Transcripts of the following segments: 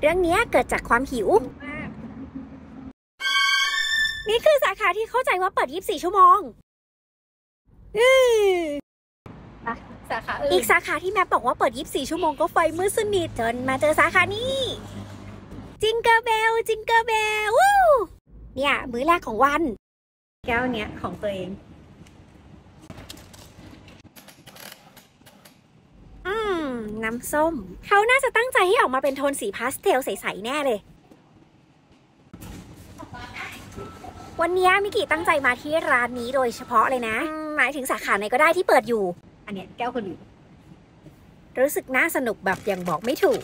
เรื่องนี้เกิดจากความหิว นี่คือสาขาที่เข้าใจว่าเปิด 24 ชั่วโมงอือสาขาอื่นอีกสาขาที่ map บอกว่าเปิด 24 ชั่วโมงก็ไฟมืดสนิทจนมาเจอสาขานี้ jingle bell jingle bell วู้เนี่ย มื้อแรกของวัน แก้วเนี้ยของตัวเอง อืม น้ำส้ม เขาน่าจะตั้งใจให้ออกมาเป็นโทนสีพาสเทลใสๆแน่เลย วันนี้มิกิตั้งใจมาที่ร้านนี้โดยเฉพาะเลยนะอืมหมายถึงสาขาไหนก็ได้ที่เปิดอยู่ อันเนี้ยแก้วคนอื่นรู้สึกน่าสนุกแบบยังบอกไม่ถูก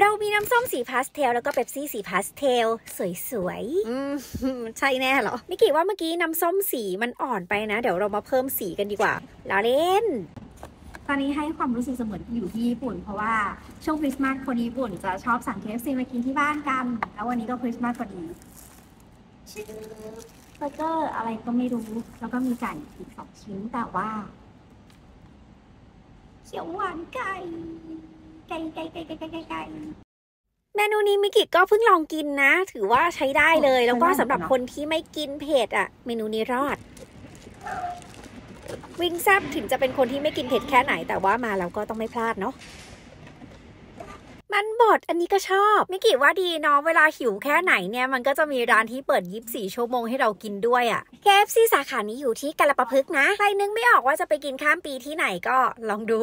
เรามีน้ำส้มสีพาสเทลแล้วก็เป๊ปซี่สีพาสเทล สวยๆอืมใช่แน่เหรอนิกิว่าเมื่อกี้น้ำส้มสีมันอ่อนไปนะ เดี๋ยวเรามาเพิ่มสีกันดีกว่าล้อเล่น ตอนนี้ให้ความรู้สึกเสมือนอยู่ที่ญี่ปุ่น เพราะว่าช่วงคริสต์มาสคนญี่ปุ่นจะชอบสั่ง KFC มากินที่บ้านกัน แล้ววันนี้ก็คริสต์มาสพอดีชื่อเบอร์เกอร์อะไรก็ไม่รู้แล้วก็มีไก่อีกสองชิ้นแต่ว่าเขียวหวานไก่ไก่ไก่ไก่ไก่ไก่ไก่ไก่ เมนูนี้มิกิก็เพิ่งลองกินนะ ถือว่าใช้ได้เลยโอ้แล้วก็ใช้ได้สำหรับเนอะคนที่ไม่กินเผ็ดอะ เมนูนี้รอด wing แซ่บถึงจะเป็นคนที่ไม่กินเผ็ดแค่ไหน แต่ว่ามาแล้วก็ต้องไม่พลาดเนาะมันบดอันนี้ก็ชอบมิกิว่าดีเนาะเวลาหิวแค่ไหนเนี่ยมันก็จะมีร้านที่เปิด 24 ชั่วโมงให้เรากินด้วยอะ่ะ KFC สาขานี้อยู่ที่กัลปพฤกษ์นะ ใครนึกไม่ออกว่าจะไปกินข้ามปีที่ไหนก็ลองดู